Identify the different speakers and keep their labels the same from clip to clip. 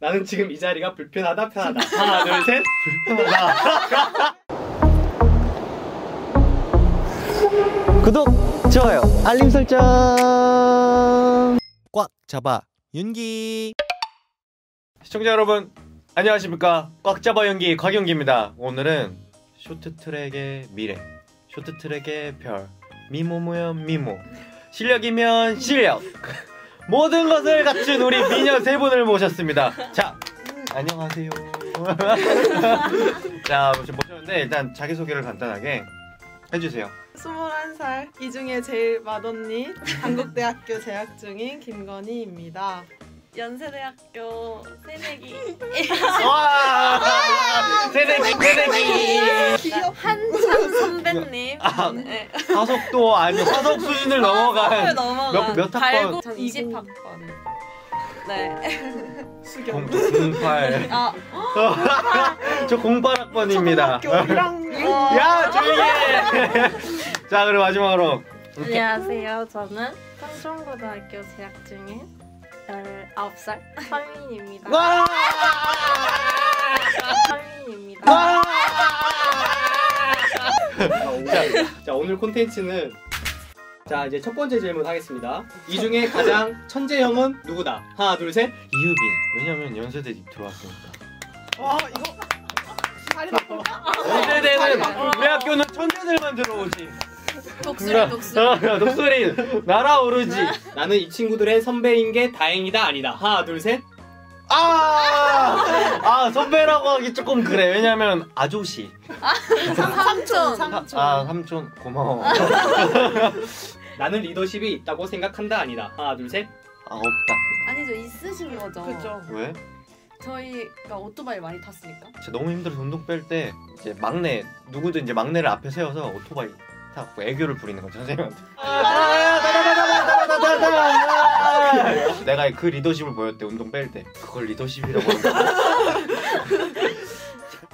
Speaker 1: 나는 지금 이 자리가 불편하다 편하다. 하나 둘 셋. 불편하다.
Speaker 2: 구독, 좋아요, 알림 설정. 꽉 잡아 윤기.
Speaker 3: 시청자 여러분 안녕하십니까 꽉 잡아 연기 곽연기입니다 오늘은 쇼트트랙의 미래 쇼트트랙의 별 미모면 미모 실력이면 실력 모든 것을 갖춘 우리 미녀 세 분을 모셨습니다. 자 안녕하세요. 자 모셨는데 일단 자기소개를 간단하게 해주세요.
Speaker 4: 21살 이 중에 제일 맏언니? 한국대학교 재학 중인 김건희입니다. 연세대학교 새내기
Speaker 3: 와 새내기 새내기
Speaker 4: 한참 선배님
Speaker 3: 아,
Speaker 4: 네.
Speaker 3: 화석도 아니 화석 수준을 넘어간
Speaker 4: 넘어간
Speaker 3: 몇- 몇 학번?
Speaker 4: 전 20학번 네
Speaker 3: 공- 08.
Speaker 4: 아,
Speaker 3: 저 08학번입니다.
Speaker 4: 초등학교 1학년
Speaker 3: 야, 조용히 해! 자, 그리고 마지막으로.
Speaker 5: 안녕하세요. 저는 성촌고등학교 재학 중인 19살 서민입니다.
Speaker 3: 와!
Speaker 5: 서민입니다.
Speaker 3: 와!
Speaker 1: 자, 자 오늘 콘텐츠는 자 이제 첫 번째 질문 하겠습니다. 이 중에 가장 천재형은 누구다? 하나 둘 셋.
Speaker 3: 이유빈. 왜냐면 연세대 입 들어왔으니까.
Speaker 4: 와 이거?
Speaker 3: 연세대는 우리 학교는 천재들만 들어오지.
Speaker 5: 독수리 독수리.
Speaker 3: 어, 독수리 날아오르지.
Speaker 1: 나는 이 친구들의 선배인 게 다행이다 아니다. 하나 둘 셋.
Speaker 3: 아! 아, 선배라고 하기 조금 그래. 왜냐면 아저씨.
Speaker 4: 삼촌 삼촌
Speaker 3: 아, 삼촌 고마워.
Speaker 1: 나는 리더십이 있다고 생각한다 아니다. 하나 둘 셋.
Speaker 3: 아, 없다.
Speaker 5: 아니죠 있으신 거죠.
Speaker 4: 그죠
Speaker 3: 왜?
Speaker 5: 저희가 오토바이 많이 탔으니까.
Speaker 3: 진짜 너무 힘들어서 운동 뺄때 이제 막내 누구든 이제 막내를 앞에 세워서 오토바이 타고 애교를 부리는 거죠 선생님한테. 내가 그 리더십을 보였대 운동 뺄 때. 그걸 리더십이라고.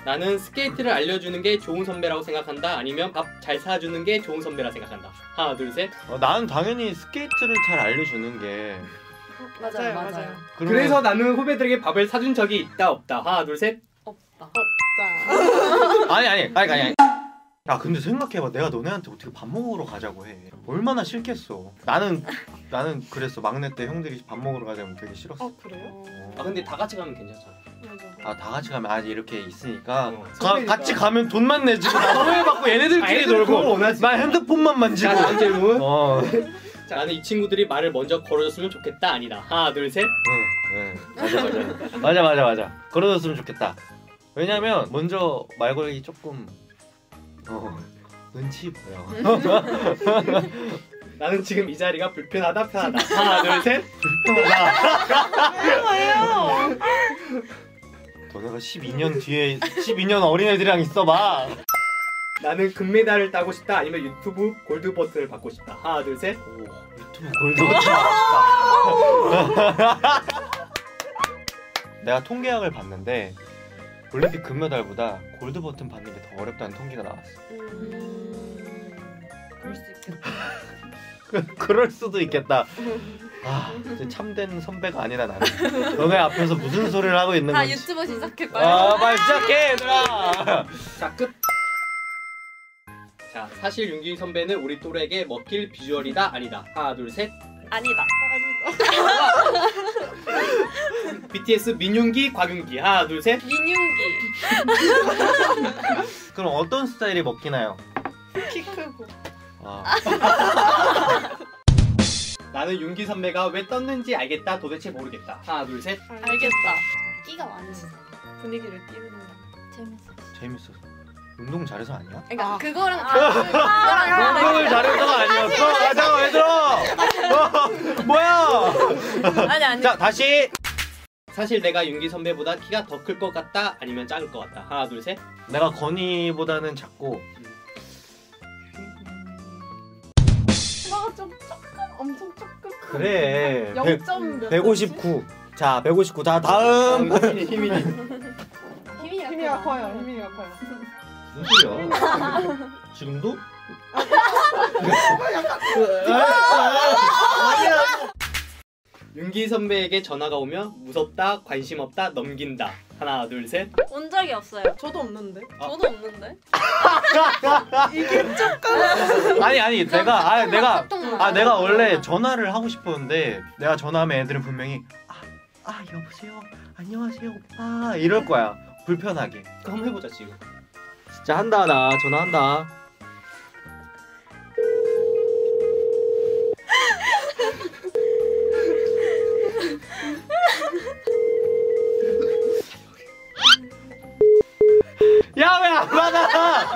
Speaker 1: 나는 스케이트를 알려주는 게 좋은 선배라고 생각한다. 아니면 밥 잘 사주는 게 좋은 선배라 생각한다. 하나 둘 셋.
Speaker 3: 어, 나는 당연히 스케이트를 잘 알려주는 게.
Speaker 5: 맞아요
Speaker 4: 맞아요,
Speaker 5: 맞아요.
Speaker 3: 그러면
Speaker 1: 그래서 나는 후배들에게 밥을 사준 적이 있다 없다. 하나 둘 셋.
Speaker 5: 없다.
Speaker 4: 자
Speaker 3: 아니 아니 아니 아니. 야 근데 생각해봐. 내가 너네한테 어떻게 밥 먹으러 가자고 해. 얼마나 싫겠어. 나는 나는 그랬어. 막내 때 형들이 밥 먹으러 가자면 되게 싫었어.
Speaker 4: 어 그래요?
Speaker 1: 아 근데 다 같이 가면 괜찮잖아.
Speaker 4: 맞아.
Speaker 3: 아다 같이 가면 아직 이렇게 있으니까.
Speaker 1: 어,
Speaker 3: 가. 같이 가면 돈만 내주고 나 소외받고
Speaker 1: 아,
Speaker 3: 얘네들끼리
Speaker 1: 그걸
Speaker 3: 놀고.
Speaker 1: 원하지.
Speaker 3: 나 핸드폰만 만지고.
Speaker 1: 자 다음 질문.
Speaker 3: 어.
Speaker 1: 자, 나는 이 친구들이 말을 먼저 걸어줬으면 좋겠다. 아니다. 하나 둘 셋.
Speaker 3: 응, 응. 맞아 맞아. 맞아 맞아 맞아. 걸어줬으면 좋겠다. 왜냐면 먼저 말 걸기 조금 어 눈치 보여
Speaker 1: 나는 지금 이 자리가 불편하다 편하다. 하나 둘 셋.
Speaker 4: 왜요?
Speaker 3: 너네가 12년 뒤에 12년 어린애들이랑 있어봐
Speaker 1: 나는 금메달을 따고 싶다 아니면 유튜브 골드 버튼을 받고 싶다. 하나 둘 셋.
Speaker 3: 오, 유튜브 골드 내가 통계학을 봤는데 올림픽 금메달보다 골드 버튼 받는 게 더 어렵다는 통계가 나왔어
Speaker 5: 음... 그럴 수 있겠다.
Speaker 3: 그럴 수도 있겠다 아 참된 선배가 아니다 나는 너네 앞에서 무슨 소리를 하고 있는
Speaker 5: 다
Speaker 3: 건지
Speaker 5: 유튜브 시작해봐요.
Speaker 3: 아 빨리 시작해 얘들아
Speaker 1: 자 끝. 자 사실 윤기 선배는 우리 또래에게 먹힐 비주얼이다 아니다. 하나 둘 셋.
Speaker 5: 아니다.
Speaker 1: BTS 민윤기 곽윤기. 하나 둘 셋.
Speaker 5: 민윤기.
Speaker 3: 그럼 어떤 스타일이 먹히나요?
Speaker 4: 키 크고
Speaker 3: 아,
Speaker 1: 나는 윤기 선배가 왜 떴는지 알겠다. 도대체 모르겠다. 하나 둘 셋.
Speaker 5: 알겠다. 끼가 많으시네.
Speaker 4: 분위기를 띄우는
Speaker 5: 재밌어.
Speaker 3: 재밌었어 운동 잘해서 아니야?
Speaker 5: 그러니까
Speaker 4: 아.
Speaker 5: 그거랑
Speaker 4: 아.
Speaker 5: 다른 그거랑
Speaker 3: 운동을 잘해서가 아니었어 아 잠깐 왜 들어 어, 뭐야
Speaker 5: 아니 아니.
Speaker 3: 자 다시
Speaker 1: 사실 내가 윤기 선배보다 키가 더 클 것 같다 아니면 작을 것 같다. 하나 둘 셋.
Speaker 3: 내가 건이보다는 작고
Speaker 4: 나가 좀 조금 엄청 조금
Speaker 3: 그래
Speaker 4: 0점 몇
Speaker 3: 159. 자, 159. 자, 다음.
Speaker 1: 힘이. 힘이
Speaker 4: 힘이가 커요 힘이가 커요
Speaker 3: 무슨 소리야? 지금도?
Speaker 1: 윤기 선배에게 전화가 오면 무섭다, 관심 없다, 넘긴다. 하나, 둘, 셋.
Speaker 5: 온 적이 없어요.
Speaker 4: 저도 없는데.
Speaker 1: 아.
Speaker 5: 저도 없는데.
Speaker 3: 아니 아니 내가 아 내가 아 내가 원래 전화를 하고 싶었는데 내가 전화하면 애들은 분명히 아, 아 여보세요 안녕하세요 오빠 이럴 거야 불편하게
Speaker 1: 그럼 해보자 지금. 자 한다 나. 전화한다.
Speaker 3: 야 왜 안 받아?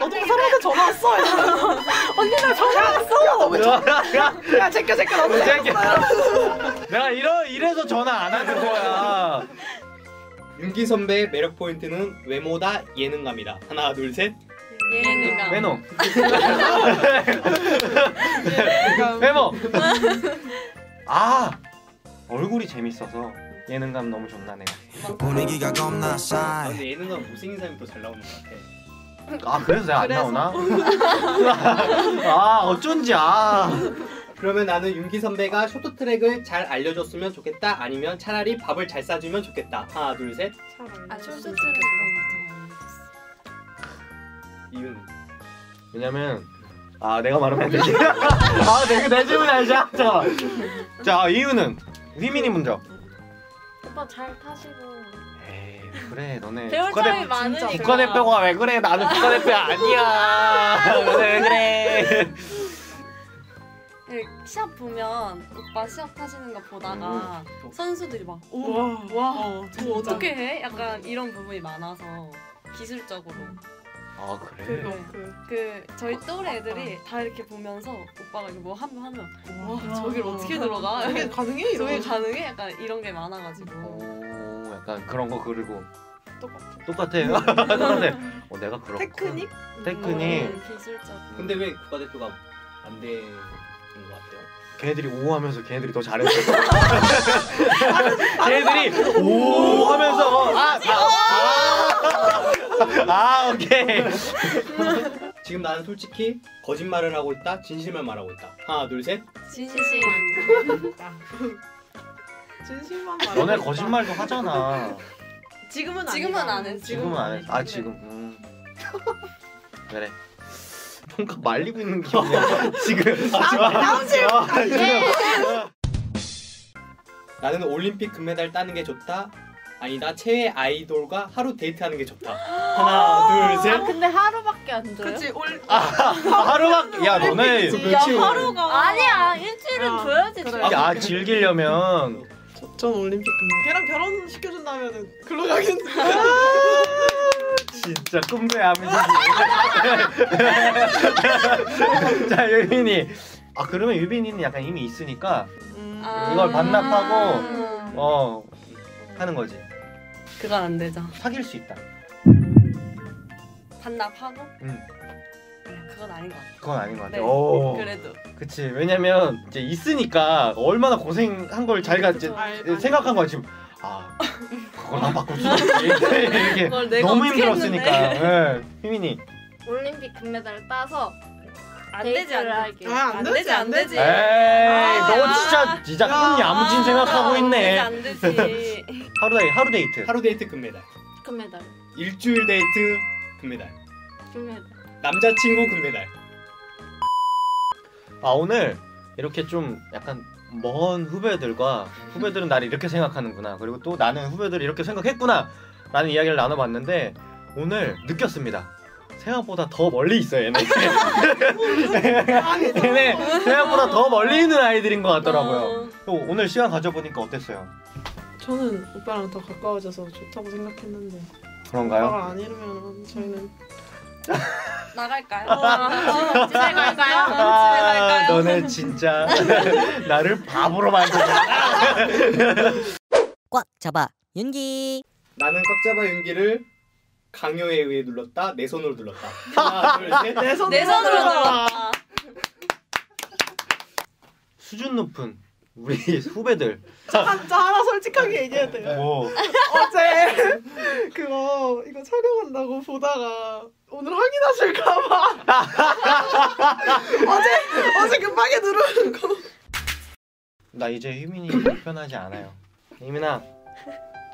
Speaker 4: 어떻게 사람한테 전화 왔어? 언니 나 전화 왔어. 야 제껴 제껴 너무
Speaker 3: 내가 이러 이래서 전화 안 하는 거야
Speaker 1: 윤기 선배의 매력 포인트는 외모다 예능감이다. 하나, 둘, 셋.
Speaker 5: 예능감.
Speaker 3: 외모 외모 아 얼굴이 재밌어서 예능감 너무 좋나 내가
Speaker 6: 분위기가 겁나
Speaker 1: 아,
Speaker 6: 싸
Speaker 1: 근데 예능감 못생긴 사람이 더 잘 나오는 것 같아.
Speaker 3: 아 그래서 내가 안
Speaker 4: 그래서.
Speaker 3: 나오나 아 어쩐지 아
Speaker 1: 그러면 나는 윤기 선배가 쇼트트랙을 잘 알려줬으면 좋겠다. 아니면 차라리 밥을 잘 싸주면 좋겠다. 하나, 둘, 셋.
Speaker 5: 아 쇼트트랙.
Speaker 1: 이유는.
Speaker 3: 왜냐면 아 내가 말하면 안 되지 아 내가 내 질문 알지 자 이유는 휘민이 먼저
Speaker 5: 오빠 잘 타시고.
Speaker 3: 에이 그래 너네
Speaker 5: 배울
Speaker 3: 국가대-
Speaker 5: 점이 많으니까.
Speaker 3: 국가대표가 왜 그래 나는 국가대표 아니야 왜 그래
Speaker 5: 네, 시합 보면 오빠 시합 타시는 거 보다가
Speaker 1: 음.
Speaker 5: 선수들이 막
Speaker 4: 와, 와,
Speaker 5: 저 어떻게 해? 약간 이런 부분이 많아서 기술적으로
Speaker 3: 아 그래
Speaker 4: 그거
Speaker 5: 네.
Speaker 4: 그.
Speaker 5: 그 저희 또래 애들이 다 이렇게 보면서 오빠가 이거 뭐 하면 하면 와 저길 어떻게 들어가?
Speaker 4: 이게 가능해
Speaker 5: 저게 가능해? 약간 이런 게 많아가지고
Speaker 3: 오 약간 그런 거 그리고
Speaker 4: 똑같아.
Speaker 3: 똑같아 똑같아 어 내가 그렇고
Speaker 4: 테크닉?
Speaker 3: 테크닉
Speaker 5: 음, 기술적
Speaker 1: 근데 왜 국가대표가 안 되는 것 같아요?
Speaker 3: 걔네들이 오 하면서 걔네들이 더 잘했어 걔네들이 오 하면서 아, 아, 아, 아 오케이
Speaker 1: 지금 나는 솔직히 거짓말을 하고 있다, 진실만 말하고 있다. 하나, 둘, 셋.
Speaker 5: 진실
Speaker 4: 진실만 말.
Speaker 3: 너네 거짓말도 하잖아
Speaker 4: 지금은
Speaker 5: 지금은. 안 해.
Speaker 3: 지금은 안 해. 아 지금. 음. 그래. 뭔가 말리고 있는 기분이야. 지금. 아,
Speaker 4: 다음 질문.
Speaker 3: 아, 지금.
Speaker 1: 나는 올림픽 금메달 따는 게 좋다. 아니다, 최애 아이돌과 하루 데이트하는 게 좋다. 하나, 둘, 셋.
Speaker 5: 근데 하루밖에 안 줘요?
Speaker 4: 그치 올.
Speaker 3: 아, 하루밖에. 야 너네.
Speaker 1: 그 며칠
Speaker 5: 아니야 일주일은
Speaker 4: 아,
Speaker 5: 줘야지
Speaker 4: 그래.
Speaker 5: 줘.
Speaker 3: 야 즐기려면.
Speaker 4: 전 올림픽 금메달. 걔랑 결혼 시켜준다면은 글로 가겠는데.
Speaker 3: 진짜 꿈의 아버지. 자 유빈이. 아 그러면 유빈이는 약간 이미 있으니까
Speaker 4: 음.
Speaker 5: 아.
Speaker 3: 이걸 반납하고,
Speaker 5: 음.
Speaker 3: 어 하는 거지.
Speaker 5: 그건 안 되죠.
Speaker 3: 사귈 수 있다.
Speaker 5: 반납하고?
Speaker 3: 응.
Speaker 5: 네, 그건 아닌 것 같아.
Speaker 3: 그건 아닌 것 같아.
Speaker 5: 네.
Speaker 3: 오.
Speaker 5: 그래도
Speaker 3: 그치 왜냐면 이제 있으니까 얼마나 고생한 걸 자기가 이제.
Speaker 4: 알-
Speaker 3: 생각한 거야 지금 아 그걸 안 바꿀 수 없지 이렇게
Speaker 5: 그걸 내가
Speaker 3: 너무 힘들었으니까 예. 휘민이
Speaker 5: 올림픽 금메달을 따서 안
Speaker 4: 되지,
Speaker 5: 되지
Speaker 4: 안안
Speaker 5: 할게.
Speaker 4: 아, 안 되지, 안 되지.
Speaker 3: 에이
Speaker 5: 아.
Speaker 3: 너 진짜 진짜 큰 야무진 생각하고 있네
Speaker 5: 안 되지 안 되지.
Speaker 3: 하루 데이 하루 데이트
Speaker 1: 하루 데이트 금메달.
Speaker 5: 금메달.
Speaker 1: 일주일 데이트 금메달.
Speaker 5: 금메달.
Speaker 1: 남자친구 금메달.
Speaker 3: 아 오늘 이렇게 좀 약간 먼 후배들과 후배들은 나를 이렇게 생각하는구나. 그리고 또 나는 후배들이 이렇게 생각했구나 라는 이야기를 나눠봤는데 오늘 느꼈습니다. 생각보다 더 멀리 있어요 얘네. 얘네 생각보다 더 멀리 있는 아이들인 것 같더라고요.
Speaker 5: 어,
Speaker 3: 또 오늘 시간 가져보니까 어땠어요?
Speaker 4: 저는 오빠랑 더 가까워져서 좋다고 생각했는데.
Speaker 3: 그런가요?
Speaker 4: 오빠가 안 이러면 저희는
Speaker 5: 나갈까요? 어, 집에 갈까요? 집에
Speaker 3: 아,
Speaker 5: 갈까요?
Speaker 3: 너네 진짜 나를 바보로 만들었다
Speaker 2: 꽉 잡아 윤기
Speaker 1: 나는 꽉 잡아 윤기를 강요에 의해 눌렀다. 내 손으로 눌렀다. 하나, 둘, 셋.
Speaker 4: 내 손으로
Speaker 5: 내 손으로. 들어와.
Speaker 3: 수준 높은 우리 후배들
Speaker 4: 저 하나 솔직하게 얘기해야 돼요.
Speaker 3: 뭐
Speaker 4: 어제 그거 이거 촬영한다고 보다가 오늘 확인하실까봐 어제 어제 급하게 누르는 거.
Speaker 3: 나 이제 효민이 불편하지 않아요. 효민아,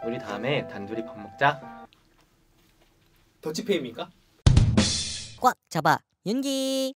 Speaker 3: 우리 다음에 단둘이 밥 먹자.
Speaker 1: 더치페이입니까?
Speaker 2: 꽉 잡아 윤기